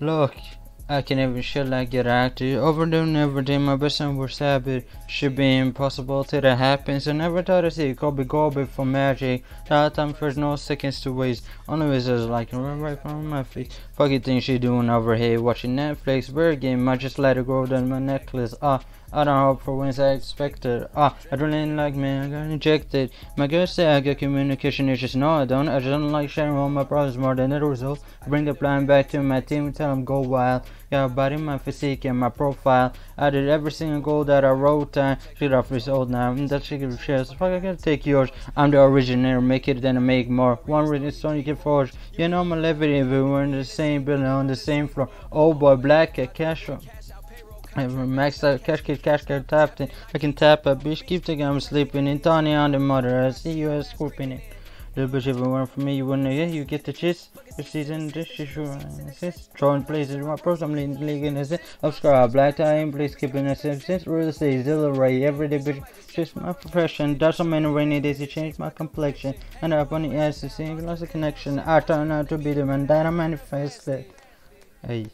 Look, I can even shit like get active. Overdoing everything, my best and worst habit should be impossible till it happens. I never thought I'd see Kobe Kobe for magic. That time there's no seconds to waste. Only is like right from my feet. Fuck you think she doing over here watching Netflix? Bird game, I just let it grow down my necklace. Ah. I don't hope for wins I expected. Ah, I don't really like me, I got injected. My girl say I got communication issues. No, I don't. I just don't like sharing all my problems more than the results. Bring the plan back to my team tell them go wild. Got a body, my physique, and my profile. I did every single goal that I wrote. Shit off this old now. And that shit give. So fuck, I gotta take yours. I'm the originator. Make it, then I make more. One written stone you can forge. You know my levity. We were in the same building on the same floor. Oh boy, black cat cash. Have maxed out uh, cash kid cash card tapped. I can tap a bitch keep thinking I'm sleeping in Tony on the mother. I see you as scooping it. If it weren't for me you wouldn't yeah you get the gist. This season this shit sure assist. Throwing places my pros I'm leading the league in this subscribe black time please keeping a since real estate zilla ray everyday bitch just my profession. Does so many rainy days to change my complexion. And up on the ass to see lost the connection. I turn out to be the man that I manifested. Hey.